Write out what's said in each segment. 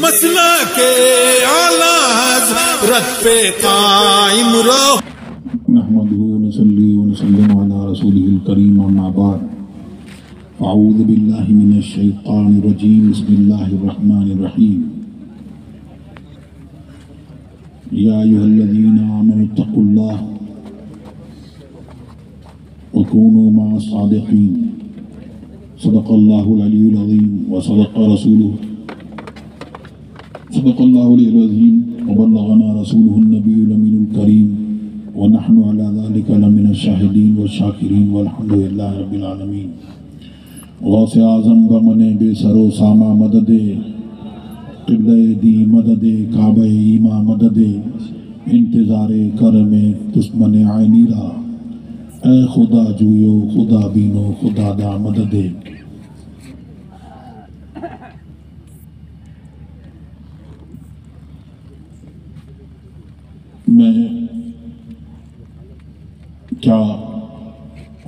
مسئلہ کے آلاز رت پہ قائم رہو۔ نحمده ونصلي ونسلم على رسوله الكريم أما بعد۔ أعوذ بالله من الشيطان الرجيم بسم الله الرحمن الرحيم يا أيها الذين آمنوا اتقوا الله وكونوا مع الصادقين صدق الله العلي العظيم وصدق رسوله صدق الله العلي العظيم، وبلغنا رسوله النبي الأمين الكريم، ونحن على ذلك لمن الشاهدين والشاكرين والحمد لله رب العالمين. غوث اعظم بمن بے سر و ساما مدد قبلہ دی مدد کعبہ ایما مدد انتظار کرم دشمن عینی را۔ اے خدا جویو، خدا بینو، خدا دا مدد میں کیا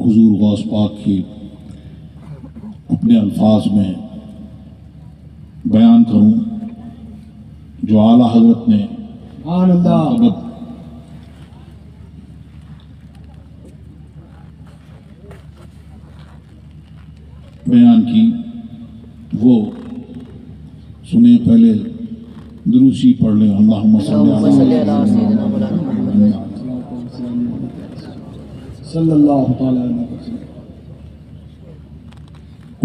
حضور غوث پاک کی اپنے الفاظ میں بیان کروں جو اعلیٰ حضرت نے بیان کی وہ سنیں پہلے دروسی پڑھ لیں۔ اللہم صلی اللہ مولانا محمد صلی اللہ تعالی علیہ وسلم۔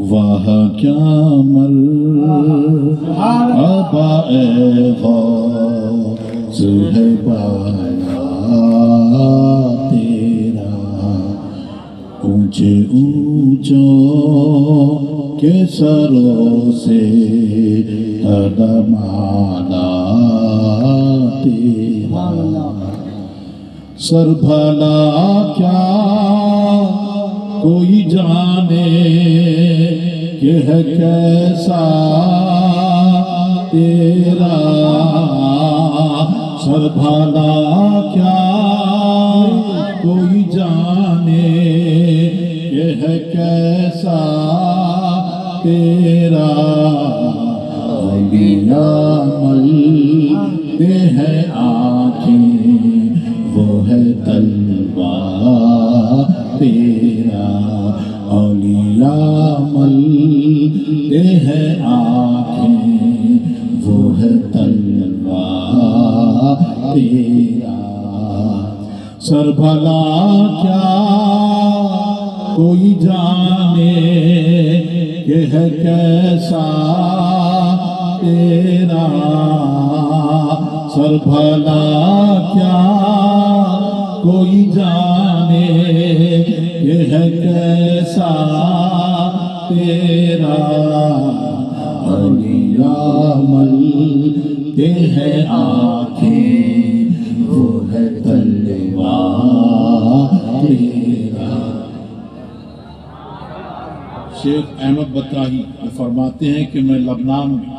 واہ کیا مر؟ ابا اے غوث ہے بالا تیرا۔ اونچے اونچوں کے سروں سے قدمانا تیرا۔ سر بھلا کیا کوئی جانے کہ ہے کیسا تیرا سر بھلا کیا کوئی جانے؟ کہ ہے کیسا تیرا اولیاء ملتے ہیں سر بھلا کیا کوئی جانے کہ ہے کیسا تیرا؟ سر بھلا کیا کوئی جانے کہ ہے کیسا تیرا؟ اولیاء ملتے ہیں آنکھیں شیخ احمد بطراہی فرماتے ہیں کہ میں لبنان میں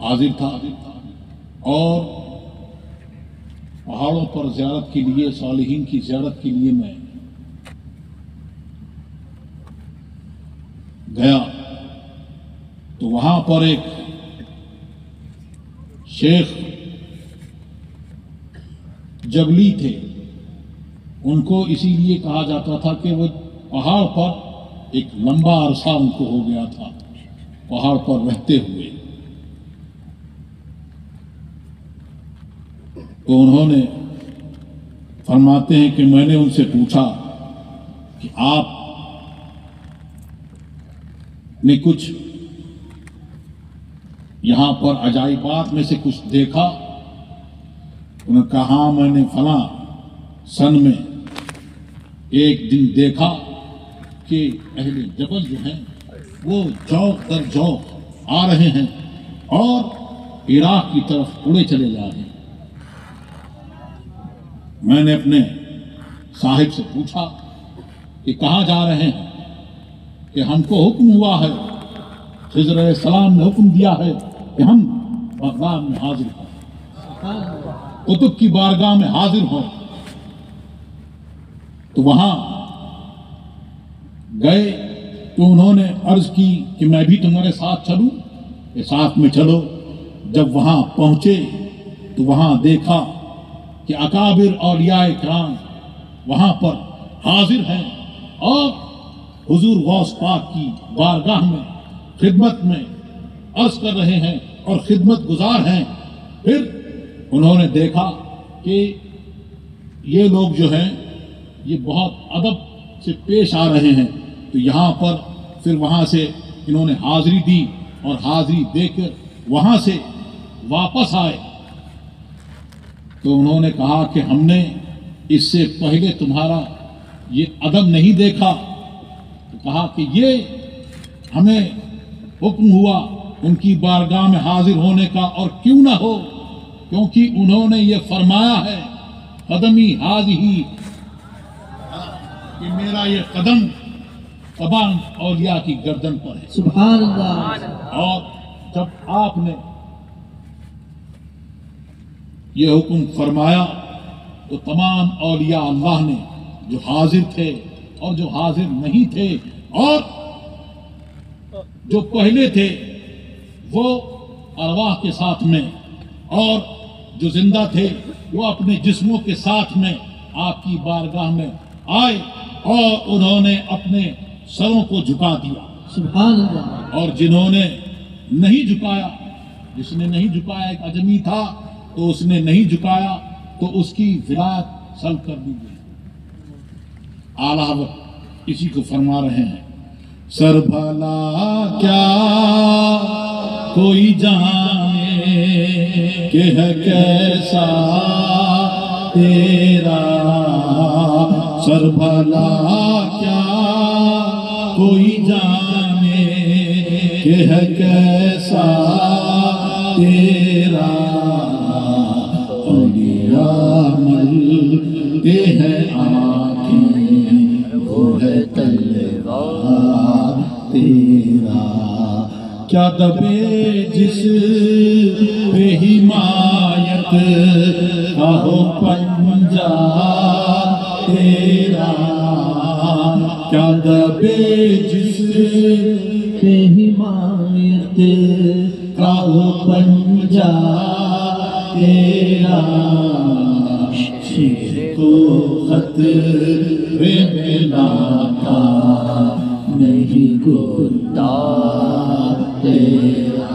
حاضر تھا اور پہاڑوں پر زیارت کے لیے، صالحین کی زیارت کے لیے میں گیا۔ تو وہاں پر ایک شیخ جبلی تھے۔ ان کو اسی لیے کہا جاتا تھا کہ وہ پہاڑ پر ایک لمبا عرصہ ان کو ہو گیا تھا، پہاڑ پر رہتے ہوئے۔ تو انہوں نے فرماتے ہیں کہ میں نے ان سے پوچھا کہ آپ نے کچھ یہاں پر عجائبات میں سے کچھ دیکھا؟ انہوں نے کہا ہاں میں نے فلاں سن میں ایک دن دیکھا کہ اہل جبل جو ہیں، وہ جوک در جوک آ رہے ہیں اور عراق کی طرف اڑے چلے جا رہے ہیں۔ میں نے اپنے صاحب سے پوچھا کہ کہاں جا رہے ہیں؟ کہ ہم کو حکم ہوا ہے خضر علیہ السلام نے حکم دیا ہے کہ ہم بغداد میں حاضر ہوں۔ قطب کی بارگاہ میں حاضر ہوں۔ تو وہاں گئے تو انہوں نے عرض کی کہ میں بھی تمہارے ساتھ چلوں، کہ ساتھ میں چلو۔ جب وہاں پہنچے تو وہاں دیکھا کہ اکابر اولیاء کرام وہاں پر حاضر ہیں اور حضور غوث پاک کی بارگاہ میں خدمت میں عرض کر رہے ہیں اور خدمت گزار ہیں۔ پھر انہوں نے دیکھا کہ یہ لوگ جو ہیں یہ بہت ادب سے پیش آ رہے ہیں، تو یہاں پر پھر وہاں سے انہوں نے حاضری دی اور حاضری دے کر وہاں سے واپس آئے۔ تو انہوں نے کہا کہ ہم نے اس سے پہلے تمہارا یہ ادب نہیں دیکھا۔ تو کہا کہ یہ ہمیں حکم ہوا ان کی بارگاہ میں حاضر ہونے کا، اور کیوں نہ ہو؟ کیونکہ انہوں نے یہ فرمایا ہے، قدمی حاض ہی کہ میرا یہ قدم تمام اولیاء کی گردن پر ہے۔ سبحان اللہ۔ اور جب آپ نے یہ حکم فرمایا تو تمام اولیاء اللہ نے جو حاضر تھے اور جو حاضر نہیں تھے اور جو پہلے تھے وہ ارواح کے ساتھ میں اور جو زندہ تھے وہ اپنے جسموں کے ساتھ میں آپ کی بارگاہ میں آئے۔ اور انہوں نے اپنے سروں کو جھکا دیا۔ سبحان اللہ اور جنہوں نے نہیں جھکایا جس نے نہیں جھکایا ایک اجمی تھا تو اس نے نہیں جھکایا تو اس کی ولایت سلب کر دی گئی۔ اعلیٰ اسی کو فرما رہے ہیں۔ سر بھلا کیا کوئی جانے کہ ہے کیسا تیرا سر بھلا کیا کوئی جانے کہ ہے کیسا تیرا اولیاء ملتے ہیں آنکھیں، وہ ہے تلوار تیرا۔ کیا دبے جس پہ حمایت کا ہو کیا جس کہ حمایت کا پنجا تیرا شیر کو خطرے میں لاتا نہیں گرتا تیرا۔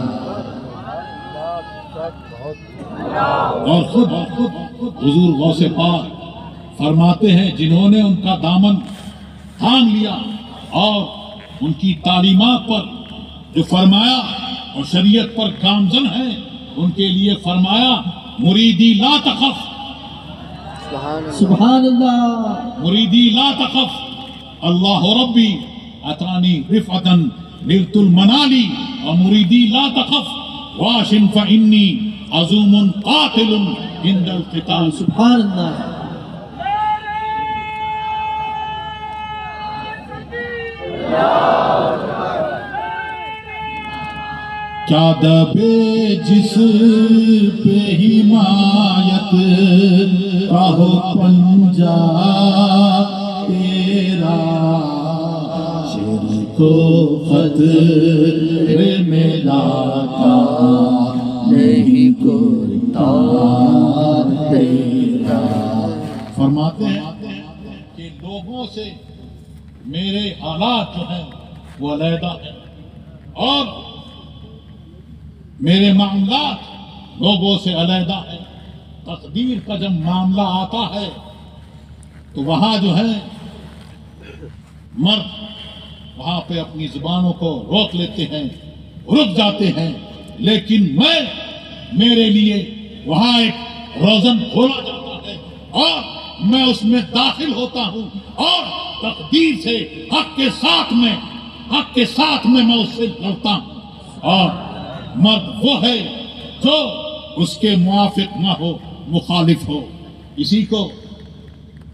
اور خود خود حضور غوث پاک فرماتے ہیں جنہوں نے ان کا دامن تھام لیا اور ان کی تعلیمات پر جو فرمایا اور شریعت پر گامزن ہے ان کے لیے فرمایا مریدی لا تخف۔ سبحان اللہ۔ مریدی لا تخف۔ اللہ ربی اتانی رفعتن نلت المنالی اور مریدی لا تخف۔ واشن فإنی عزوم قاتل عند القتال۔ سبحان اللہ۔ کیا دبے جس پہ حمایت کا ہو پنجا تیرا شیر کو خطرے میں لاتا نہیں کرتا تیرا۔ فرماتے ہیں کہ لوگوں سے میرے حالات جو ہیں وہ علیحدہ ہیں۔ اور میرے معاملات لوگوں سے علیحدہ ہے تقدیر کا جب معاملہ آتا ہے، تو وہاں جو ہے، مرد وہاں پہ اپنی زبانوں کو روک لیتے ہیں، رک جاتے ہیں۔ لیکن میں، میرے لیے وہاں ایک روزن کھولا جاتا ہے۔ اور میں اس میں داخل ہوتا ہوں اور تقدیر سے حق کے ساتھ میں، حق کے ساتھ میں میں اس سے لڑتا ہوں۔ اور مرد وہ ہے جو اس کے موافق نہ ہو، مخالف ہو۔ اسی کو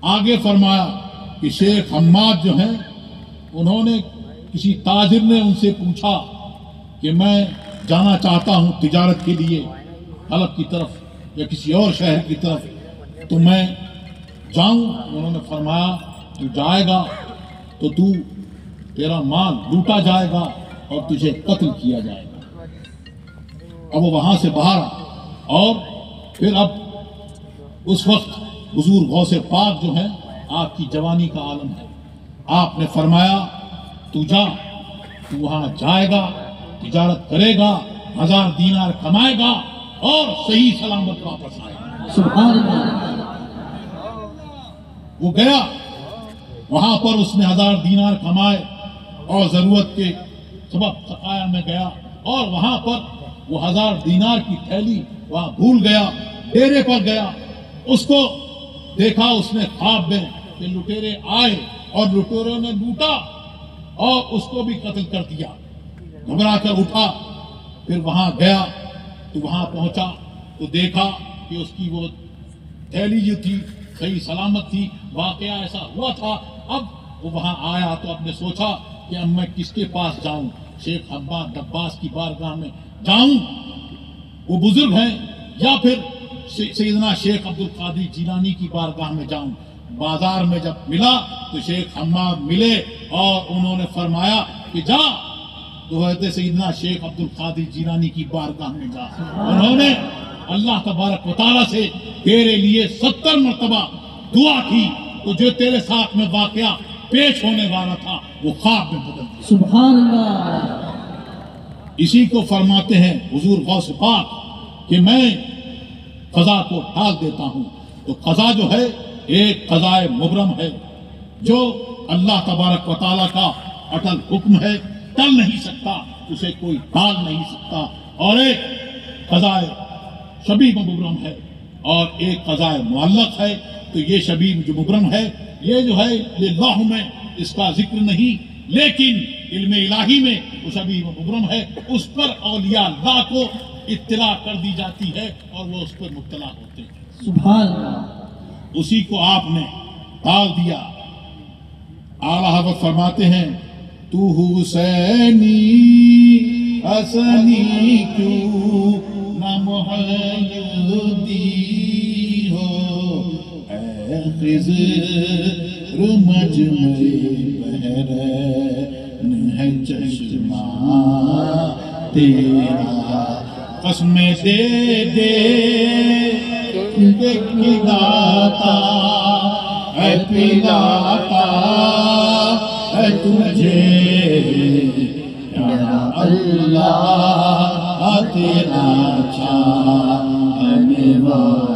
آگے فرمایا کہ شیخ حماد جو ہیں، انہوں نے کسی تاجر نے ان سے پوچھا کہ میں جانا چاہتا ہوں تجارت کے لیے حلب کی طرف یا کسی اور شہر کی طرف، تو میں جاؤں انہوں نے فرمایا، تو جائے گا تو تو تیرا مال لوٹا جائے گا اور تجھے قتل کیا جائے گا۔ اب وہ وہاں سے باہر آ، اور پھر اب اس وقت حضور غوث پاک جو ہے آپ کی جوانی کا عالم ہے آپ نے فرمایا، تو جا، تو وہاں جائے گا، تجارت کرے گا، ہزار دینار کمائے گا اور صحیح سلامت واپس آئے گا۔ سبحان اللہ۔ وہ گیا۔ وہاں پر اس نے ہزار دینار کمائے اور ضرورت کے سبب سقایا میں گیا اور وہاں پر وہ ہزار دینار کی تھیلی وہاں بھول گیا، ڈیرے پر گیا۔ اس کو دیکھا، اس نے خواب میں کہ لٹیرے آئے اور لٹیروں نے لوٹا اور اس کو بھی قتل کر دیا۔ گھبرا کر اٹھا، پھر وہاں گیا تو وہاں پہنچا تو دیکھا کہ اس کی وہ تھیلی جو تھی صحیح سلامت تھی۔ واقعہ ایسا ہوا تھا، اب وہ وہاں آیا تو اب نے سوچا کہ اب میں کس کے پاس جاؤں؟ شیخ حبان دباس کی بارگاہ میں جاؤں؟ وہ بزرگ ہیں یا پھر سیدنا شیخ عبد القادری جیلانی کی بارگاہ میں جاؤں؟ بازار میں جب ملا تو شیخ حماد ملے اور انہوں نے فرمایا کہ جا، تو حضرت سیدنا شیخ عبد القادر جیلانی کی بارگاہ میں جا۔ انہوں نے اللہ تبارک و تعالیٰ سے تیرے لیے ستر مرتبہ دعا کی تو جو تیرے ساتھ میں واقعہ پیش ہونے والا تھا وہ خواب میں بدل گیا۔ سبحان اللہ اسی کو فرماتے ہیں حضور غوث پاک کہ میں قضا کو ٹال دیتا ہوں۔ تو قضا جو ہے ایک قضاء مبرم ہے جو اللہ تبارک و تعالیٰ کا اٹل حکم ہے۔ ٹل نہیں سکتا اسے کوئی ٹال نہیں سکتا۔ اور ایک قضاء شبیب مبرم ہے اور ایک قضاء معلق ہے۔ تو یہ شبیب جو مبرم ہے یہ جو ہے یہ لاہ میں اس کا ذکر نہیں لیکن علم الہی میں وہ شبیب مبرم ہے اس پر اولیاء اللہ کو اطلاع کر دی جاتی ہے اور وہ اس پر مبتلا ہوتے ہیں۔ سبحان اللہ۔ اسی کو آپ نے ٹال دیا۔ اعلیٰ حضرت فرماتے ہیں تو حسینی حسنی کیوں نہ محیدی خضر مجمع بحرین ہے، چشمہ تیرا قسم دے دے دیکھ داتا ہے پلاتا ہے تجھے پیارا اللہ تیرا چاہنے والا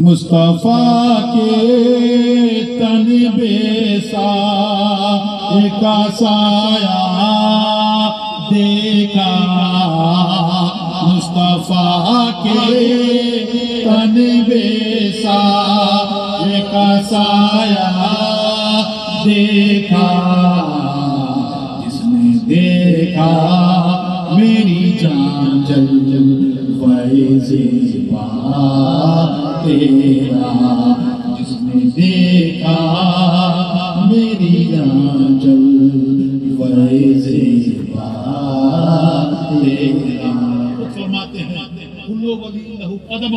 مصطفیٰ کے تن بے سا کا سایہ دیکھا۔ مصطفیٰ کے تن بے سا کا سایہ دیکھا۔ جس نے دیکھا، میری جان جل جل فیض با تیرا جس نے دیکھا میری جان جل فیض تیرا فرماتے ہیں کلو ولی لہو قدم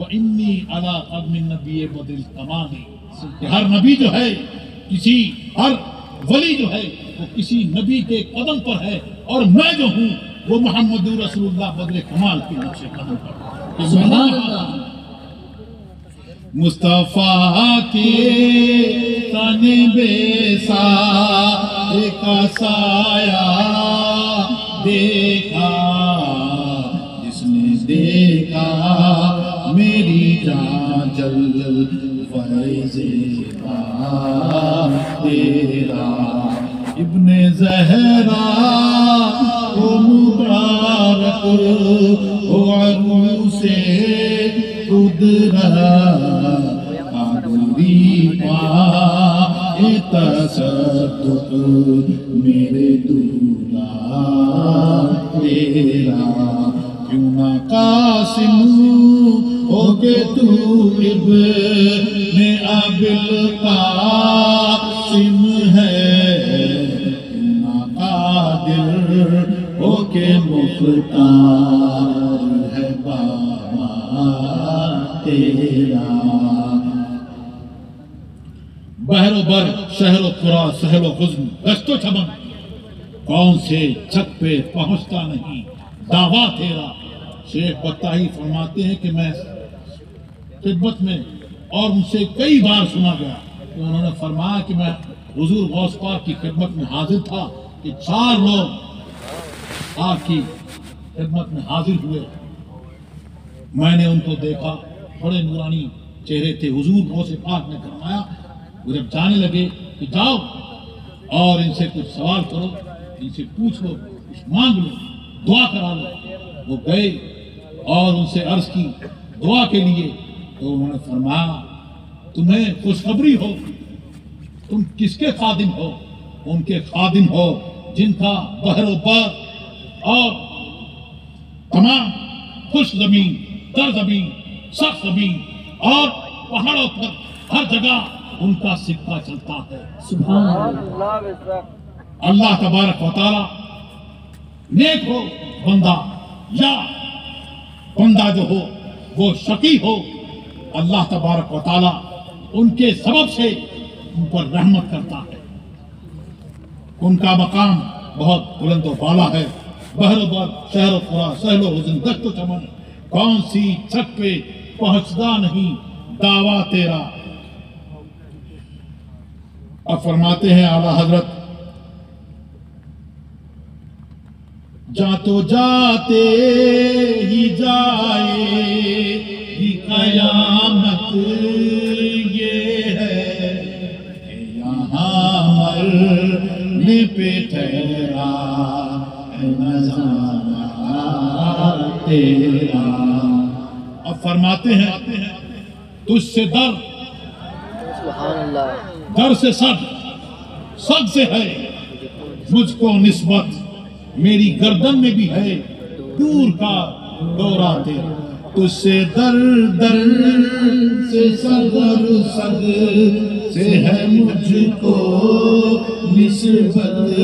و انی علا قدم النبی بدل تمامی کہ ہر نبی جو ہے کسی ہر ولی جو ہے وہ کسی نبی کے قدم پر ہے۔ اور میں جو ہوں وہ محمد رسول اللہ بدل کمال کے نقش قدم پر۔ سبحان اللہ۔ مصطفیٰ کے تن بے سایہ کا سایہ دیکھا، جس نے دیکھا، میری جان جل جل فیض تیرا ابن زہرا او مبارک او عروس قدرت میرے دولا تیرا۔ کیوں نہ قاسم ہو کے تو ابن ابل قاسم ہے۔ کیوں نہ قادر ہو کے مختار ہے بابا تیرا۔ بر شہر و قرا سہل و حزن دست و چمن۔ کون سے چھت پہ پہنچتا نہیں؟ دعویٰ تیرا۔ شیخ بتائی فرماتے ہیں کہ میں خدمت میں اور ان سے کئی بار سنا گیا۔ کہ انہوں نے فرمایا کہ میں حضور غوث پاک کی خدمت میں حاضر تھا کہ چار لوگ آپ کی خدمت میں حاضر ہوئے۔ میں نے ان کو دیکھا، بڑے نورانی چہرے تھے۔ حضور غوث پاک نے فرمایا وہ جب جانے لگے کہ جاؤ اور ان سے کچھ سوال کرو، ان سے پوچھ لو کچھ مانگ لو، دعا کرا لو۔ وہ گئے اور ان سے عرض کی دعا کے لیے تو انہوں نے فرمایا، تمہیں خوشخبری ہو، تم کس کے خادم ہو؟ ان کے خادم ہو جن کا بہر و بر اور تمام خوش زمین، در زمین، سخت زمین اور پہاڑوں پر ہر جگہ ان کا سکہ چلتا ہے۔ سبحان اللہ۔ اللہ تبارک و تعالی نیک ہو بندہ یا بندہ جو ہو وہ شقی ہو اللہ تبارک و تعالی ان کے سبب سے ان پر رحمت کرتا ہے۔ ان کا مقام بہت بلند و بالا ہے۔ بہر و شہر و قرا سہل و حزن دست و چمن کون سی چھت پہ پہنچتا نہیں؟ دعویٰ تیرا اب فرماتے ہیں اعلی حضرت، جا تو جاتے ہی جائے ہی قیامت، یہ ہے کہ یہاں مرنے پہ ٹھہرا ہے نظارہ تیرا۔ اب فرماتے ہیں، تجھ سے در سبحان اللہ۔ در سے سگ سگ سے ہے۔ مجھ کو نسبت میری گردن میں بھی ہے۔ دور کا دورہ تیرا۔ تجھ سے در در سے صدر سگ سے ہے مجھ کو نسبت۔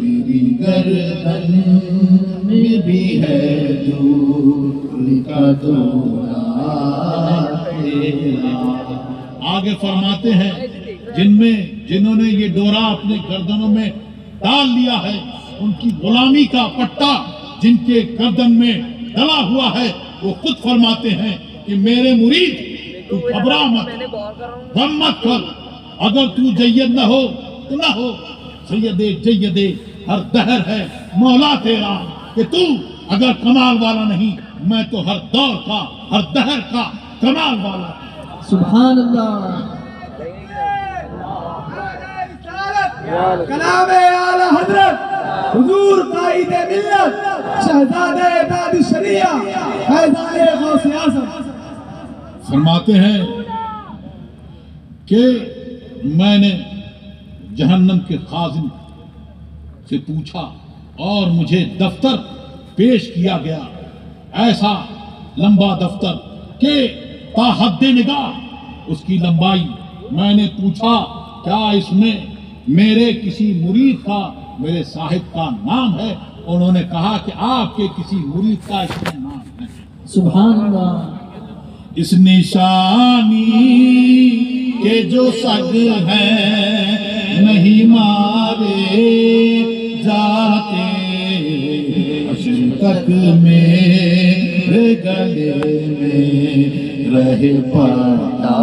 میری گردن میں بھی ہے دور کا دورہ تیرا۔ آگے فرماتے ہیں، جن میں، جنہوں نے یہ ڈورا اپنے گردنوں میں ڈال لیا ہے، ان کی غلامی کا پٹا جن کے گردن میں ڈلا ہوا ہے، وہ خود فرماتے ہیں کہ میرے مرید، تو گھبرا مت، غم مت کر۔ اگر تو جید نہ ہو، تو نہ ہو۔ سید جید، ہر دہر ہے، مولا تیرا کہ تو اگر کمال والا نہیں، میں تو ہر دور کا، ہر دہر کا کمال والا۔ ہوں سبحان اللہ کلام اعلی حضرت حضور قائد ملت شہزادہ داد شریعہ فیضان غوث اعظم. فرماتے ہیں کہ میں نے جہنم کے خازن سے پوچھا اور مجھے دفتر پیش کیا گیا۔ ایسا لمبا دفتر کہ تا حد نگاہ۔ اس کی لمبائی میں نے پوچھا کیا اس میں میرے کسی مرید کا میرے صاحب کا نام ہے؟ انہوں نے کہا کہ آپ کے کسی مرید کا اس میں نام ہے۔ سبحان اللہ۔ اس نشانی کے جو سگ ہیں نہیں مارے جاتے۔ تک میرے گلے میں رہ پڑتا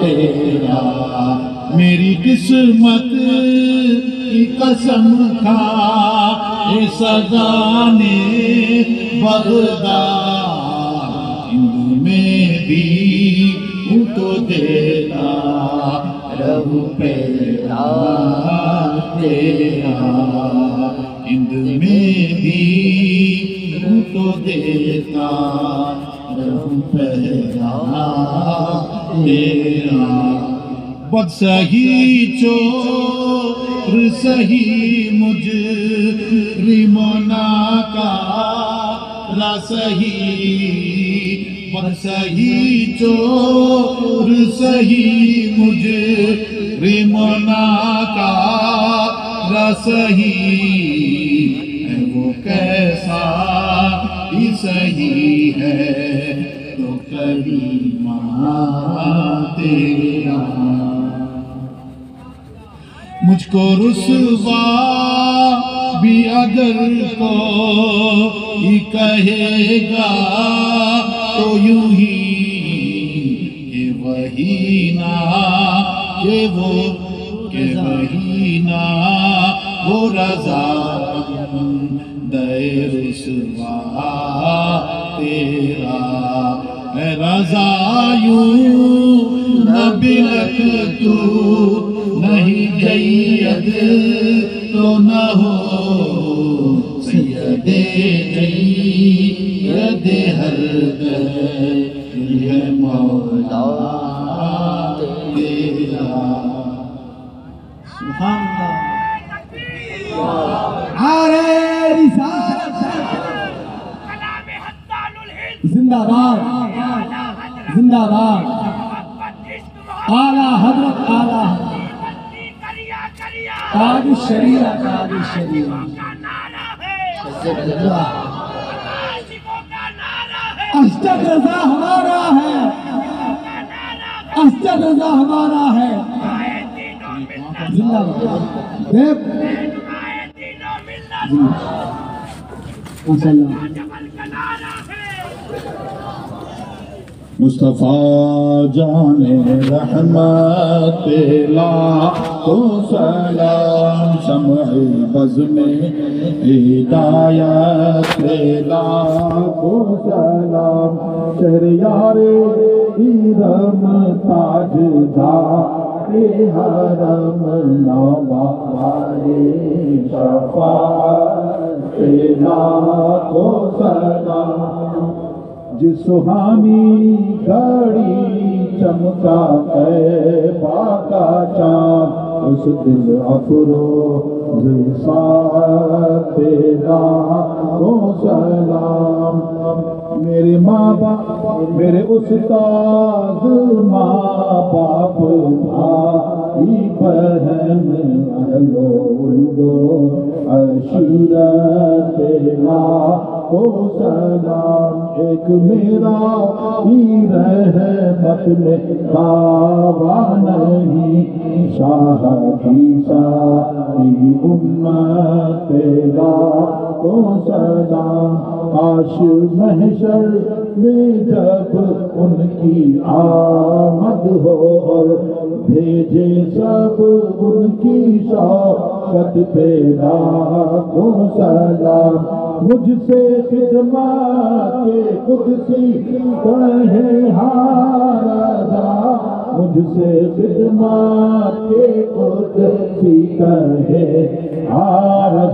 تیرا میری قسمت کی قسم کھا، اے سزا نے بغداد ہند میں بھی ہوں تو دیتا رہو پیرا تیرا ہند میں بھی ہوں تو دیتا رہو پیرا تیرا۔ بد سہی چور، سہی مجھ ریمونا کا رسہی بد سہی چور، سہی مجھ ریمونا کا رسہی ہے صحیح ہے تو کریمہ تیرا۔ مجھ کو رسوا بھی اگر کوئی کہے گا تو یوں ہی کہ وہی نا کہ وہ کہ وہی نا وہ رضا دے رسوا۔ تیرا اے رضا یوں نہ بلک تو نہیں جید تو نہ ہو سید جید ہر یہ مولا تیرا سبحان اللہ۔ آرے زندہ باد زندہ باد۔ اعلیٰ حضرت، اعلیٰ تاج شریعہ تاج شریعہ۔ اشتق رضا ہمارا ہے۔ اشتق رضا ہمارا ہے۔ زندہ باد۔ دیکھ۔ ماشاء اللہ مصطفیٰ جان رحمت لا تو سلام شمع بز میں ہدایت لا تو سلام شہریار ایرم تاج جا حرم نوارے شفاعت لا تو سلام جس سہانی گاڑی چمکا ہے باقا چاند اس دل افرو تیرا کو سلام میرے ماں باپ میرے استاد ماں باپ بھائی بہن اہلو ولدو عشیرت تیرا کو سلام، ایک میرا ہی رحمت میں دعویٰ نہیں، شاہ کی ساری امت تیرا تو سلام کاش محشر میں جب ان کی آمد ہو اور بھیجے سب ان کی شوقت پیدا کو سلام مجھ سے خدمات کے قدسی کہے ہارا مجھ سے خدمات کے قدسی کہے ہارا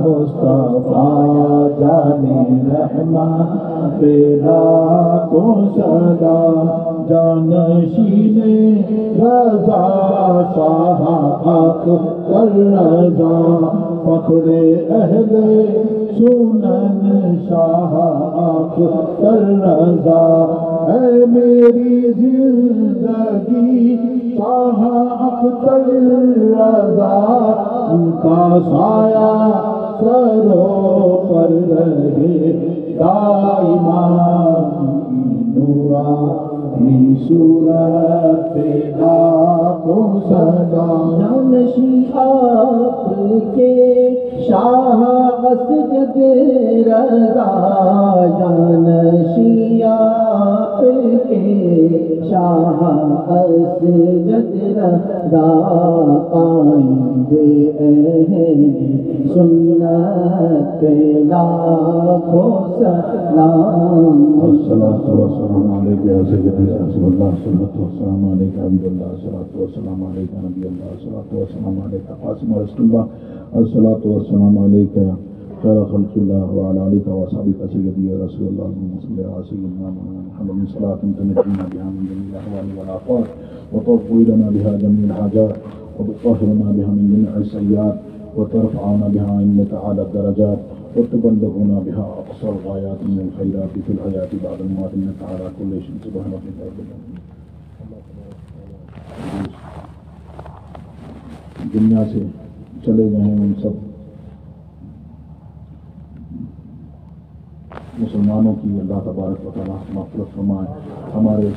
مصطفیٰ جانے رحمان تیرا کو سدا جانشین رضا شاہ حق کر رضا فخر اہل سنن شاہ حق کر رضا اے میری زندگی شاہ اختر رضا ان کا صورت کو سدا جانشی آپ کے شاہ اسجد رضا جانشی آپ شاہ اسجد رضا آئیں دے اہل سنت پہ لاکھوں سلام الصلاة والسلام عليك يا سيدي رسول الله الصلاة والسلام عليك عبد الله الصلاة والسلام عليك نبي الله الصلاة والسلام عليك قاسم رسول الله الصلاة والسلام عليك خير خلق الله وعلى عليك وصحبك سيدي يا رسول الله، اللهم صل على سيدنا محمد صلاة تنجينا بها من جميع الأهوال والآفات وتغفر لنا بها جميع الحاجات، وتطهرنا بها من جميع السيئات، وترفعنا بها عندك على الدرجات، وتبلغنا بها أقصى الغايات من الخيرات في الحياة بعد الموت إنك على كل شيء سبحان ربك رب العالمين. دنیا سے چلے گئے ہیں ان سب مسلمانوں کی اللہ تبارک و تعالیٰ مغفرت فرمائے ہمارے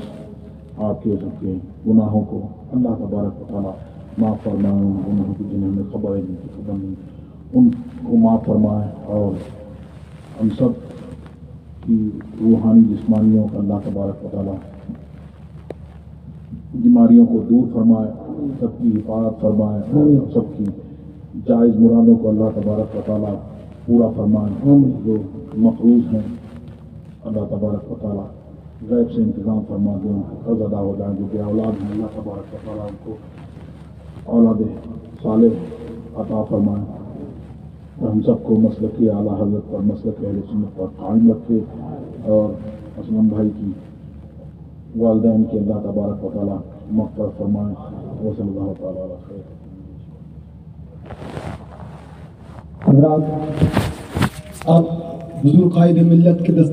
آپ کے سب کے گناہوں کو اللہ تبارک و تعالیٰ معاف فرمائے ان گناہوں کی جنہیں ہمیں خبر ہے جن کی خبر نہیں ان کو معاف فرمائے اور ہم سب کی روحانی جسمانیوں کا اللہ تبارک و تعالیٰ بیماریوں کو دور فرمائے سب کی حفاظت فرمائے سب کی جائز مرادوں کو اللہ تبارک و تعالیٰ پورا فرمائے جو مقروض ہیں۔ اللہ تبارک و تعالیٰ غیب سے انتظام فرما دیں ان کو قرض ادا ہو جائیں جو بے اولاد ہیں، اللہ تبارک و تعالیٰ ان کو اولاد صالح عطا فرمائے۔ اور ہم سب کو مسلک اعلیٰ حضرت پر، مسلک اہل سنت پر قائم رکھے۔ اور اسلم بھائی کی والدین کی اللہ تبارک و تعالیٰ مغفرت فرمائے۔ وہ صلی اللہ تعالیٰ خیر حضرات اب حضور قائد ملت کے دست